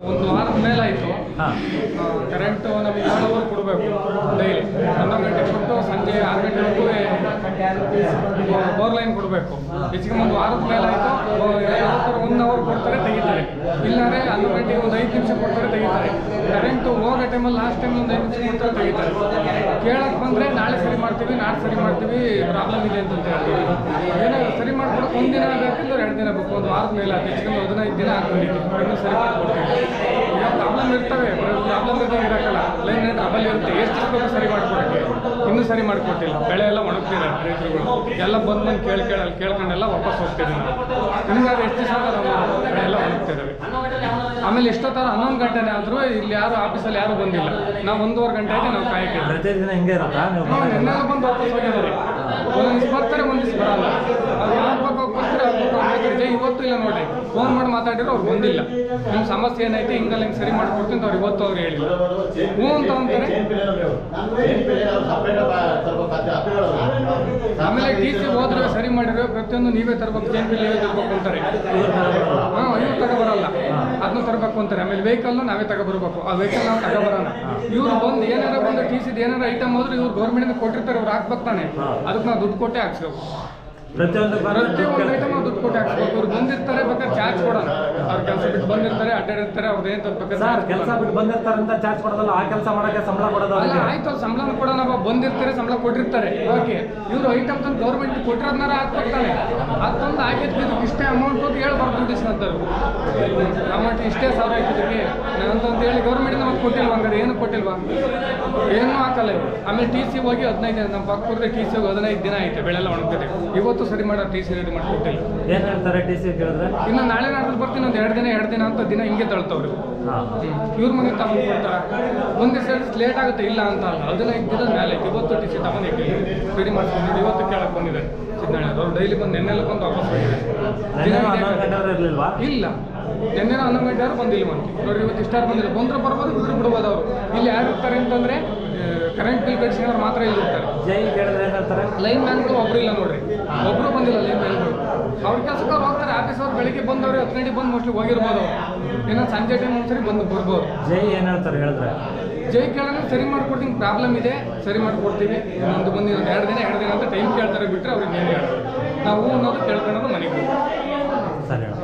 ಒಂದು ವಾರದ ಮೇಲೆ ಆಯಿತು ಕರೆಂಟು ನಮಗೆ ಏಳು ಅವರ್ ಕೊಡಬೇಕು ಡೈಲಿ ಹನ್ನೊಂದು ಗಂಟೆ ಕೊಟ್ಟು ಸಂಜೆ ಆರು ಗಂಟೆವರೆಗೂ ಪವರ್ ಲೈನ್ ಕೊಡಬೇಕು. ಹೆಚ್ಚಿಗೆ ಒಂದು ವಾರದ ಮೇಲೆ ಆಯಿತು ಒನ್ ಅವರ್ ಕೊಡ್ತಾರೆ ತೆಗಿತಾರೆ. ಇಲ್ಲಾಂದ್ರೆ ಹನ್ನೊಂದು ಗಂಟೆಗೆ ಒಂದು ಐದು ನಿಮಿಷ ಕೊಡ್ತಾರೆ ತೆಗಿತಾರೆ ಕರೆಂಟು ಹೋಗೋ ಟೈಮಲ್ಲಿ ಲಾಸ್ಟ್ ಟೈಮ್ ಒಂದು ಐದು ನಿಮಿಷ ಕೊಡ್ತಾರೆ ತೆಗಿತಾರೆ. ಕೇಳಕ್ಕೆ ಬಂದರೆ ನಾಳೆ ಸರಿ ಮಾಡ್ತೀವಿ ನಾಳೆ ಸರಿ ಮಾಡ್ತೀವಿ ಪ್ರಾಬ್ಲಮ್ ಇದೆ ಅಂತ ಹೇಳ್ತೀವಿ ಏನೋ ಸರಿ ಮಾಡ್ಕೊಡೋಕೆ ಒಂದು ದಿನ ಬೇಕಂದ್ರೆ ಎರಡು ದಿನ ಬೇಕು, ಒಂದು ವಾರದ ಮೇಲೆ ಅದು ಹೆಚ್ಚಿಗೆ ಹದಿನೈದು ದಿನ ಆಗ್ಕೊಂಡಿದೆ ಇನ್ನೂ ಸರಿ ಮಾಡ್ಕೊಡ್ತೀವಿ. ಈಗ ಪ್ರಾಬ್ಲಮ್ ಇರ್ತವೆ ಪ್ರಾಬ್ಲಮ್ ಇದ್ದಾಗ ಇರೋಕ್ಕಲ್ಲ. ಲೈನ್ ಡಬಲ್ ಇರುತ್ತೆ. ಎಷ್ಟು ಬೇಕು ಸರಿ ಮಾಡ್ಕೊಡಕ್ಕೆ? ಇನ್ನೂ ಸರಿ ಮಾಡಿಕೊಟ್ಟಿಲ್ಲ. ಬೆಳೆ ಎಲ್ಲ ಒಣಗ್ತಿದೆ ರೈತರುಗಳು. ಎಲ್ಲ ಬಂದು ಕೇಳಿ ಕೇಳಲ್ಲಿ ಕೇಳ್ಕೊಂಡೆಲ್ಲ ವಾಪಸ್ ಹೋಗ್ತಿದ್ದೀವಿ ನಾವು ಎಷ್ಟು ದಿವಸ ಎಲ್ಲ ಒಣಗ್ತಿದ್ದಾವೆ ಆಮೇಲೆ ಎಷ್ಟೊತ್ತಾರ ಹನ್ನೊಂದು ಗಂಟೆನೇ ಆದರೂ ಇಲ್ಲಿ ಯಾರು ಆಫೀಸಲ್ಲಿ ಯಾರು ಬಂದಿಲ್ಲ. ನಾವು ಒಂದೂವರೆ ಗಂಟೆ ಆಯ್ತು ನಾವು ಕಾಯಕ್ಕೆ ಹಿಂಗೆ ಇರುತ್ತಾ? ನೀವು ನಾವು ನೆನ್ನೆಲ್ಲ ಬಂದು ವಾಪಸ್ ಹೋಗಿದ್ದಾರೆ ಬರ್ತಾರೆ ಒಂದು ದಿವ್ಸ ಬರಲ್ಲ. ಅದು ಯಾರು ಬೇಕು ಬರ್ತಾರೆ ಇವತ್ತು ಇಲ್ಲ ನೋಡಿ. ಫೋನ್ ಮಾಡಿ ಮಾತಾಡಿರೋ ಅವ್ರು ಬಂದಿಲ್ಲ. ನಿಮ್ಮ ಸಮಸ್ಯೆ ಏನೈತೆ ಹಿಂಗಲ್ಲ ಹಿಂಗೆ ಸರಿ ಮಾಡ್ಕೊಡ್ತೀನಿ ಅಂತ ಅವ್ರು ಇವತ್ತು ಅವ್ರು ಹೇಳಿಲ್ಲ ಹ್ಞೂ ಅಂತ ಅಂತಾರೆ. ಆಮೇಲೆ ಟಿ ಸಿ ಹೋದ್ರೆ ಸರಿ ಮಾಡಿರೋ ಪ್ರತಿಯೊಂದು ನೀವೇ ತರಬೇಕು ಜೇನ್ ಬಿಲ್ ನೀವೇ ತರಬೇಕು ಅಂತಾರೆ. ಅದನ್ನ ತರಬೇಕು ಅಂತಾರೆ. ಆಮೇಲೆ ವೆಹಿಕಲ್ ನಾವೇ ತಗೊಬರ್ಬೇಕು. ಆ ವೆಹಿಕಲ್ ನಾವು ತಗೊಬರೋಣ ಇವ್ರು ಬಂದು ಏನಾರ ಬಂದು ಟಿ ಸಿ ಏನಾರ ಐಟಮ್ ಹೋದ್ರೆ ಇವ್ರು ಗೌರ್ಮೆಂಟ್ ಕೊಟ್ಟಿರ್ತಾರೆ ಇವ್ರು ಹಾಕ್ಬೇಕು ತಾನೆ. ಅದಕ್ಕೆ ನಾವು ದುಡ್ಡು ಕೊಟ್ಟೆ ಹಾಕ್ಸ್ಬೇಕು. ಪ್ರತಿಯೊಂದು ಪ್ರತಿಯೊಂದು ಐಟಮ್ ನಾವು ದುಡ್ಡು ಕೊಟ್ಟೆ ಹಾಕ್ಸ್ಬೇಕು. ಇವ್ರು ಬಂದಿರ್ತಾರೆ ಬೇಕಾದ್ರೆ ಚಾರ್ಜ್ ಕೊಡೋಣ ಅವ್ರ ಕೆಲಸ ಬಿಟ್ಟು ಬಂದಿರ್ತಾರೆ ಅಡ್ಡಾಡಿರ್ತಾರೆ ಅವ್ರದ್ದು ಏನು ಸರ್ ಕೆಲಸ ಬಿಟ್ಟು ಬಂದಿರ್ತಾರೆ ಅಂತ ಚಾರ್ಜ್ ಕೊಡೋದಲ್ಲ ಆ ಕೆಲಸ ಮಾಡಕ್ಕೆ ಸಂಬಳ ಕೊಡೋದಲ್ಲ ಆಯ್ತು ಅವ್ರು ಸಂಬಳ ಕೊಡೋಣ ನಾವು ಬಂದಿರ್ತಾರೆ ಸಂಬಳ ಕೊಟ್ಟಿರ್ತಾರೆ. ಓಕೆ ಇವರು ಐಟಮ್ ತಂದು ಗೌರ್ಮೆಂಟ್ ಕೊಟ್ಟಿರೋದ್ನಾರ ಹಾಕ್ಬಿಡ್ತಾನೆ ತಂದು ಆಗಿದ್ದು ಇದಕ್ಕೆ ಇಷ್ಟೇ ಅಮೌಂಟ್ ಅಂತ ಹೇಳಿ ಬರ್ಕೊಂಡಿಸ್ ಅಂತಾರೆ ಅಮೌಂಟ್ ಇಷ್ಟೇ ಸಾವಿರ ಇದಕ್ಕೆ. ಅಂತ ಹೇಳಿ ಗೌರ್ಮೆಂಟ್ ನಮಗೆ ಕೊಟ್ಟಿಲ್ವಾ ಹಂಗಾರೆ? ಏನು ಕೊಟ್ಟಿಲ್ವಾ? ಏನೂ ಹಾಕಲ್ಲ ಇವರು. ಆಮೇಲೆ ಟಿ ಸಿ ಹೋಗಿ ಹದಿನೈದು ದಿನ ನಮ್ಮ ಪಕ್ಕದ ಟಿ ಸಿ ಹೋಗಿ ಹದಿನೈದು ದಿನ ಐತೆ ಬೆಳೆಲ್ಲ ಒಣಗ್ತದೆ. ಇವತ್ತು ಸರಿ ಮಾಡೋ ಟಿ ಸಿ ರೆಡಿ ಮಾಡಿಕೊಟ್ಟಿಲ್ಲ ಏನು ಹೇಳ್ತಾರೆ ಟಿ ಸಿ ಕೇಳಿದ್ರೆ? ಇನ್ನು ನಾಳೆ ನಾಡ್ದು ಬರ್ತೀನಿ ಒಂದು ಎರಡು ದಿನ ಎರಡು ದಿನ ಅಂತ ದಿನ ಹಿಂಗೆ ತಳ್ತವ್ರಿ. ಇವ್ರ ಮನೆ ತಗೊಂಡು ಕೊಡ್ತಾರ. ಒಂದು ದಿವಸ ಲೇಟ್ ಆಗುತ್ತೆ ಇಲ್ಲ ಅಂತ ಅಲ್ಲ. ಹದಿನೈದು ದಿನದ ಮೇಲೆ ಇವತ್ತು ಟಿ ಸಿ ತಗೊಂಡು ರೆಡಿ ಮಾಡ್ಕೊಂಡು ಇವತ್ತು ಕೇಳಕ್ಕೆ ಬಂದಿದೆ ಸಿದ್ದಣ್ಣ ಅವ್ರು. ಡೈಲಿ ಬಂದು ನೆನ್ನೆಲ್ಲ ಬಂದು ವಾಪಸ್ ಹೋಗಿದೆ ಇರಲಿಲ್ವಾ? ಇಲ್ಲ. ನಿನ್ನೆ ಹನ್ನೊಂದು ಗಂಟೆ ಅವ್ರು ಬಂದಿಲ್ಲ ಮಂತಿ ನೋಡಿ ಇವತ್ತು ಇಷ್ಟಾರು ಬಂದಿಲ್ಲ. ಬಂದ್ರೆ ಬರ್ಬೋದು ಬಿಟ್ಟರೆ ಬಿಡ್ಬೋದು ಅವರು. ಇಲ್ಲಿ ಯಾರು ಇರ್ತಾರೆ ಅಂತಂದ್ರೆ ಕರೆಂಟ್ ಬಿಲ್ ಕಟ್ಸಿದ್ರೆ ಮಾತ್ರ ಇಲ್ಲಿ ಇರ್ತಾರೆ. ಲೈನ್ ಮ್ಯಾನ್ಗಳು ಒಬ್ರು ಇಲ್ಲ ನೋಡ್ರಿ. ಒಬ್ರು ಬಂದಿಲ್ಲ ಲೈನ್ ಮ್ಯಾನ್ಗಳು ಅವ್ರ ಕೆಲಸಕ್ಕೆ ಅವ್ರು ಹೋಗ್ತಾರೆ. ಆಫೀಸ್ ಅವ್ರು ಬೆಳಿಗ್ಗೆ ಬಂದವ್ರು ಹತ್ತು ಗಂಟೆಗೆ ಬಂದು ಮೋಸ್ಟ್ಲಿ ಹೋಗಿರ್ಬೋದು ಏನೋ ಸಂಜೆ ಟೈಮ್ ಒಂದ್ಸರಿ ಬಂದು ಬರ್ಬೋದು. ಜೈ ಏನು ಹೇಳ್ತಾರೆ ಹೇಳಿದ್ರೆ? ಜೈ ಕೇಳೋಣ, ಸರಿ ಮಾಡ್ಕೊಡ್ತೀನಿ ಪ್ರಾಬ್ಲಮ್ ಇದೆ, ಸರಿ ಮಾಡ್ಕೊಡ್ತೀವಿ ಒಂದು ಮುಂದಿನ ಒಂದು ಎರಡು ದಿನ ಎರಡು ದಿನ ಅಂತ ಟೈಮ್ ಕೇಳ್ತಾರೆ ಬಿಟ್ಟರೆ ಅವ್ರಿಗೆ ಏನು ಹೇಳೋದು ನಾವು ಅನ್ನೋದು ಕೇಳ್ಕೊಳ್ಳೋದು ಮನೆಗೆ ಹೋಗೋದು.